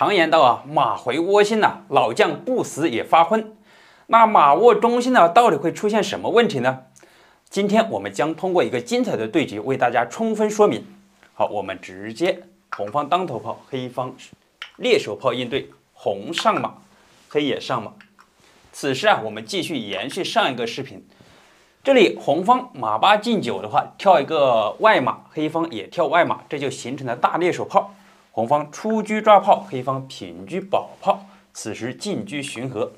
常言道啊，马回窝心呐，老将不死也发昏。那马卧中心呢，到底会出现什么问题呢？今天我们将通过一个精彩的对局为大家充分说明。好，我们直接红方当头炮，黑方猎手炮应对，红上马，黑也上马。此时啊，我们继续延续上一个视频。这里红方马八进九的话，跳一个外马，黑方也跳外马，这就形成了大猎手炮。红方出车抓炮，黑方平车保炮。此时进车巡河，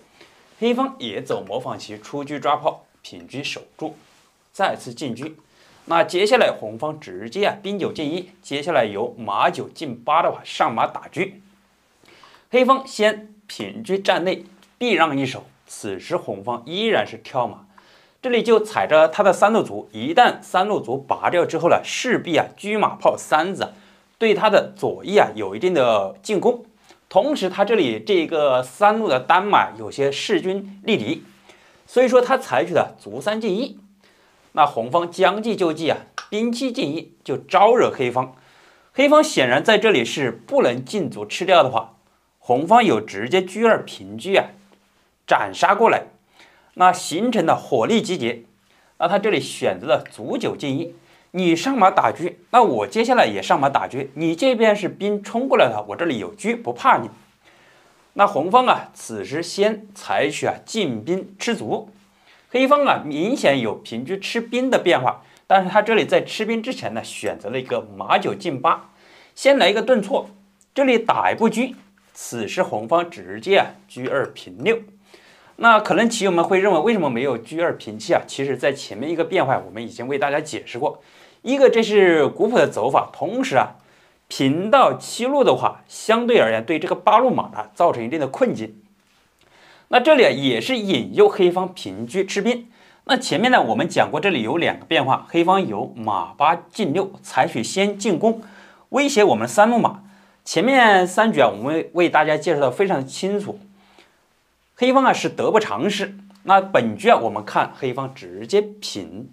黑方也走模仿棋，出车抓炮，平车守住。再次进车，那接下来红方直接啊兵九进一，接下来由马九进八的话上马打车，黑方先平车站内避让一手，此时红方依然是跳马，这里就踩着他的三路卒，一旦三路卒拔掉之后呢，势必啊车马炮三子对他的左翼啊有一定的进攻，同时他这里这个三路的单马有些势均力敌，所以说他采取了卒三进一。那红方将计就计啊，兵七进一就招惹黑方。黑方显然在这里是不能进卒吃掉的话，红方有直接车二平车啊，斩杀过来，那形成的火力集结。那他这里选择了卒九进一，你上马打车，那我接下来也上马打车。你这边是兵冲过来的，我这里有车不怕你。那红方啊，此时先采取啊进兵吃卒。黑方啊，明显有平车吃兵的变化，但是他这里在吃兵之前呢，选择了一个马九进八，先来一个顿挫，这里打一步车，此时红方直接啊车二平六。那可能棋友们会认为，为什么没有车二平七啊？其实，在前面一个变化，我们已经为大家解释过，一个这是古朴的走法，同时啊，平到七路的话，相对而言对这个八路马呢造成一定的困境。那这里啊也是引诱黑方平车吃兵。那前面呢我们讲过，这里有两个变化，黑方有马八进六，采取先进攻，威胁我们三路马。前面三局啊我们为大家介绍的非常清楚，黑方啊是得不偿失。那本局啊我们看黑方直接平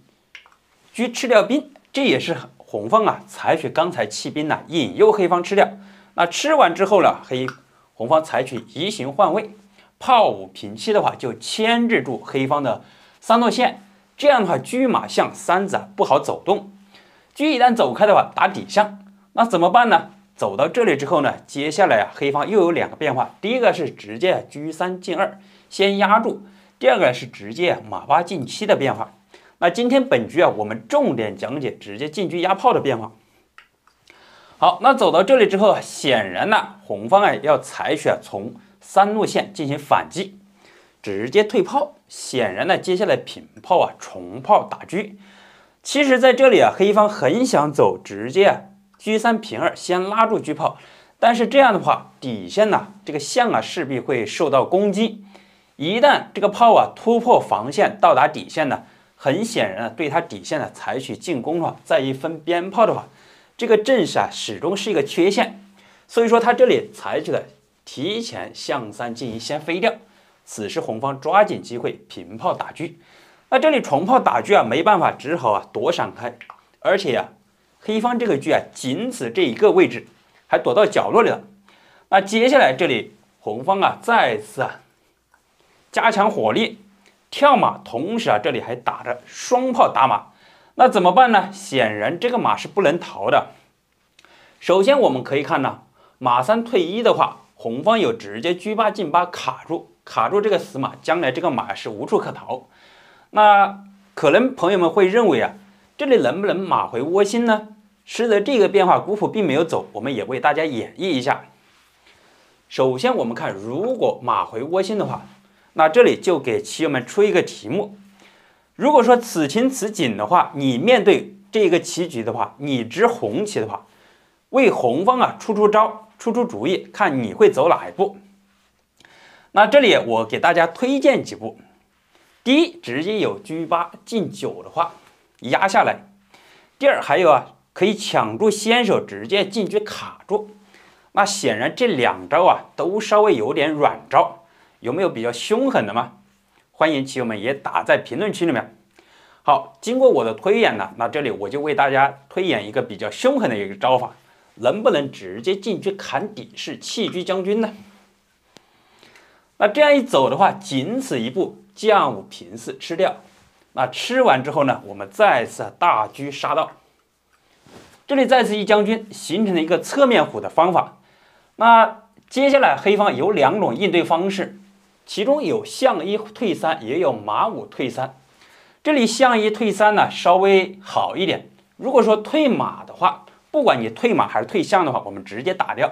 车吃掉兵，这也是红方啊采取刚才弃兵呢引诱黑方吃掉。那吃完之后呢，黑红方采取移形换位。炮五平七的话，就牵制住黑方的三路线，这样的话，车马象三子啊不好走动。车一旦走开的话，打底象，那怎么办呢？走到这里之后呢，接下来啊，黑方又有两个变化。第一个是直接车三进二，先压住；第二个是直接马八进七的变化。那今天本局啊，我们重点讲解直接进车压炮的变化。好，那走到这里之后，显然呢，红方啊要采取啊从。三路线进行反击，直接退炮。显然呢，接下来平炮啊，重炮打车。其实，在这里啊，黑方很想走直接啊，车三平二，先拉住车炮。但是这样的话，底线呢，这个象啊，势必会受到攻击。一旦这个炮啊突破防线到达底线呢，很显然啊，对他底线呢采取进攻的话，再一分鞭炮的话，这个阵势啊，始终是一个缺陷。所以说，他这里采取了。提前象三进一，先飞掉。此时红方抓紧机会平炮打车。那这里重炮打车啊，没办法，只好啊躲闪开。而且呀，黑方这个车啊，仅此这一个位置，还躲到角落里了。那接下来这里红方啊，再次啊加强火力，跳马，同时啊这里还打着双炮打马。那怎么办呢？显然这个马是不能逃的。首先我们可以看呢，马三退一的话。红方有直接车八进八卡住，卡住这个死马，将来这个马是无处可逃。那可能朋友们会认为啊，这里能不能马回窝心呢？使得这个变化姑父并没有走，我们也为大家演绎一下。首先我们看，如果马回窝心的话，那这里就给棋友们出一个题目：如果说此情此景的话，你面对这个棋局的话，你执红棋的话，为红方啊出出招。出出主意，看你会走哪一步。那这里我给大家推荐几步。第一，直接有车八进九的话，压下来。第二，还有啊，可以抢住先手，直接进去卡住。那显然这两招啊，都稍微有点软招。有没有比较凶狠的吗？欢迎棋友们也打在评论区里面。好，经过我的推演呢，那这里我就为大家推演一个比较凶狠的一个招法。能不能直接进去砍底士弃车将军呢？那这样一走的话，仅此一步，将五平四吃掉。那吃完之后呢，我们再次大车杀到。这里再次一将军，形成了一个侧面虎的方法。那接下来黑方有两种应对方式，其中有象一退三，也有马五退三。这里象一退三呢，稍微好一点。如果说退马的话，不管你退马还是退象的话，我们直接打掉。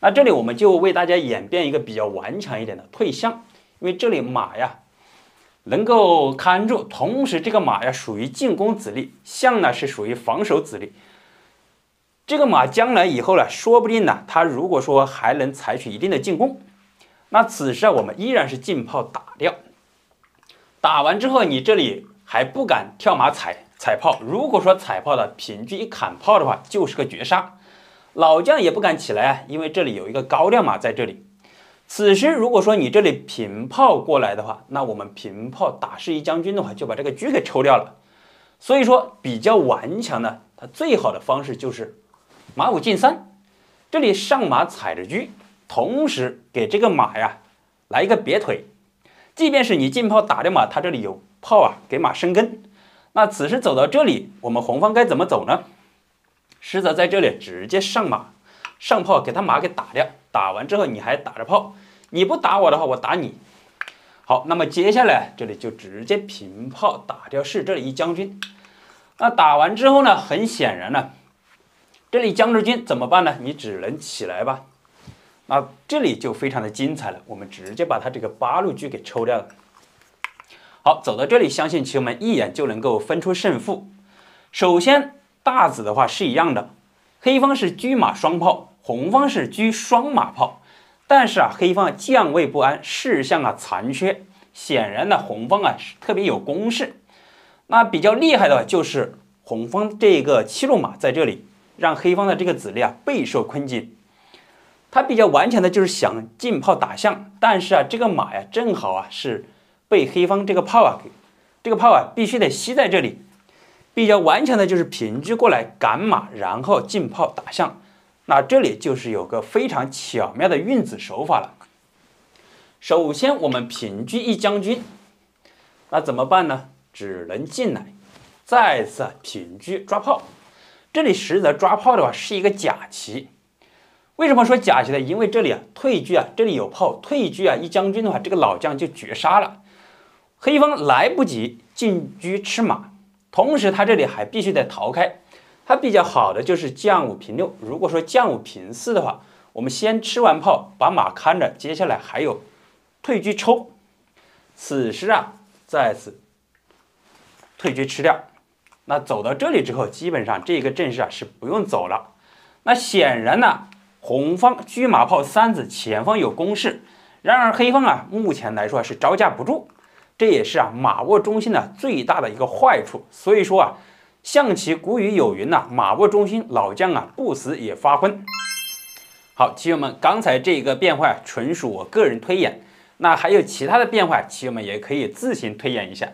那这里我们就为大家演变一个比较顽强一点的退象，因为这里马呀能够看住，同时这个马呀属于进攻子力，象呢是属于防守子力。这个马将来以后呢，说不定呢，它如果说还能采取一定的进攻，那此时啊我们依然是进炮打掉。打完之后，你这里还不敢跳马踩踩炮，如果说踩炮的平车一砍炮的话，就是个绝杀。老将也不敢起来啊，因为这里有一个高亮马在这里。此时如果说你这里平炮过来的话，那我们平炮打士一将军的话，就把这个车给抽掉了。所以说比较顽强的，它最好的方式就是马五进三，这里上马踩着车，同时给这个马呀来一个别腿。即便是你进炮打掉马，它这里有炮啊，给马生根。那此时走到这里，我们红方该怎么走呢？实则在这里直接上马上炮，给他马给打掉。打完之后你还打着炮，你不打我的话，我打你。好，那么接下来这里就直接平炮打掉士这里一将军。那打完之后呢，很显然呢，这里江浙军怎么办呢？你只能起来吧。那这里就非常的精彩了，我们直接把他这个八路车给抽掉了。好，走到这里，相信棋友们一眼就能够分出胜负。首先。大子的话是一样的，黑方是车马双炮，红方是车双马炮，但是啊，黑方将位不安，士象啊残缺，显然呢，红方啊是特别有攻势。那比较厉害的就是红方这个七路马在这里，让黑方的这个子力啊备受困境。他比较顽强的就是想进炮打象，但是啊，这个马呀正好啊是被黑方这个炮啊这个炮啊必须得吸在这里。比较顽强的就是平车过来赶马，然后进炮打象。那这里就是有个非常巧妙的运子手法了。首先我们平车一将军，那怎么办呢？只能进来，再次平车抓炮。这里实则抓炮的话是一个假棋。为什么说假棋呢？因为这里啊退车啊，这里有炮，退车啊一将军的话，这个老将就绝杀了。黑方来不及进车吃马。同时，他这里还必须得逃开。他比较好的就是将五平六。如果说将五平四的话，我们先吃完炮，把马看着，接下来还有退车抽。此时啊，再次退车吃掉。那走到这里之后，基本上这个阵势啊是不用走了。那显然呢，红方车马炮三子前方有攻势，然而黑方啊目前来说是招架不住。这也是啊马握中心的最大的一个坏处，所以说啊，象棋古语有云呐，马握中心，老将啊不死也发昏。好，棋友们，刚才这个变化纯属我个人推演，那还有其他的变化，棋友们也可以自行推演一下。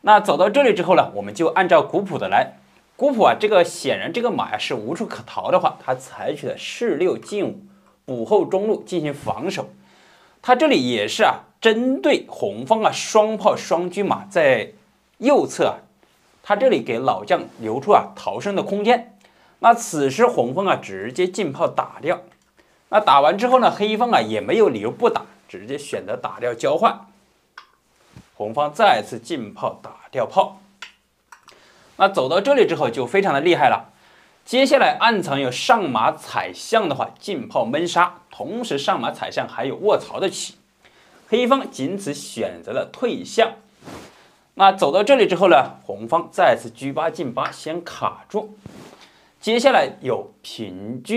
那走到这里之后呢，我们就按照古谱的来。古谱啊，这个显然这个马呀是无处可逃的话，它采取的是六进五，补后中路进行防守。它这里也是啊。针对红方啊，双炮双车马在右侧啊，他这里给老将留出啊逃生的空间。那此时红方啊直接进炮打掉。那打完之后呢，黑方啊也没有理由不打，直接选择打掉交换。红方再次进炮打掉炮。那走到这里之后就非常的厉害了。接下来暗藏有上马踩象的话，进炮闷杀，同时上马踩象还有卧槽的棋。黑方仅此选择了退象，那走到这里之后呢，红方再次车八进八，先卡住。接下来有平车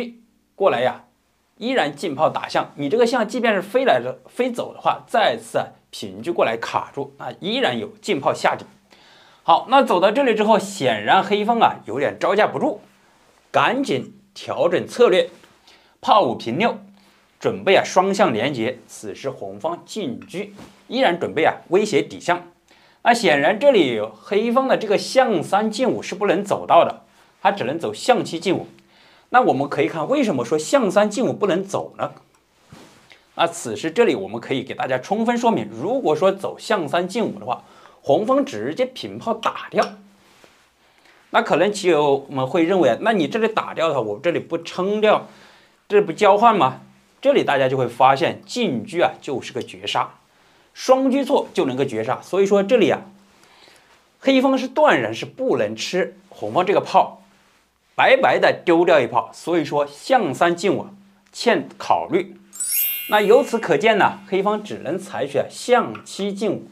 过来呀，依然进炮打象。你这个象即便是飞来的飞走的话，再次平车过来卡住，啊，依然有进炮下底。好，那走到这里之后，显然黑方啊有点招架不住，赶紧调整策略，炮五平六。准备啊，双向连接。此时红方进车，依然准备啊威胁底象。那显然这里黑方的这个象三进五是不能走到的，他只能走象七进五。那我们可以看，为什么说象三进五不能走呢？那此时这里我们可以给大家充分说明，如果说走象三进五的话，红方直接平炮打掉。那可能棋友们会认为，那你这里打掉的话，我这里不撑掉，这不交换吗？这里大家就会发现，进车啊就是个绝杀，双车错就能够绝杀。所以说这里啊，黑方是断然是不能吃红方这个炮，白白的丢掉一炮。所以说象三进五欠考虑。那由此可见呢，黑方只能采取象七进五。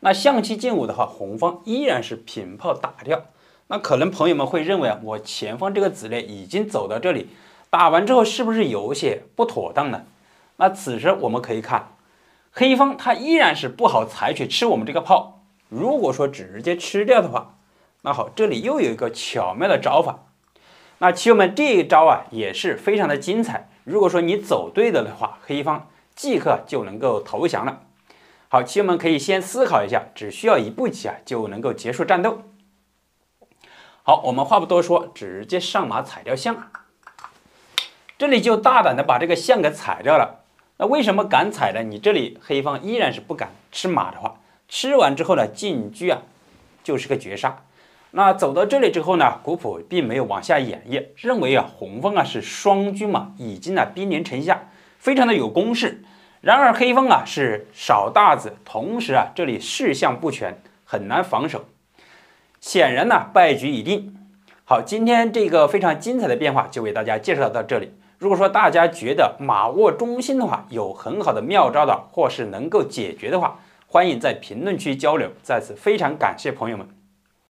那象七进五的话，红方依然是平炮打掉。那可能朋友们会认为啊，我前方这个子类已经走到这里，打完之后是不是有些不妥当呢？那此时我们可以看，黑方他依然是不好采取吃我们这个炮。如果说直接吃掉的话，那好，这里又有一个巧妙的招法。那棋友们这一招啊也是非常的精彩。如果说你走对了的话，黑方即刻就能够投降了。好，棋友们可以先思考一下，只需要一步棋啊就能够结束战斗。好，我们话不多说，直接上马踩掉象。这里就大胆的把这个象给踩掉了。那为什么敢踩呢？你这里黑方依然是不敢吃马的话，吃完之后呢，进车啊就是个绝杀。那走到这里之后呢，古朴并没有往下演绎，认为啊红方啊是双车马已经啊兵临城下，非常的有攻势。然而黑方啊是少大子，同时啊这里士象不全，很难防守。显然呢，败局已定。好，今天这个非常精彩的变化就为大家介绍到这里。如果说大家觉得马握中心的话有很好的妙招的，或是能够解决的话，欢迎在评论区交流。在此非常感谢朋友们。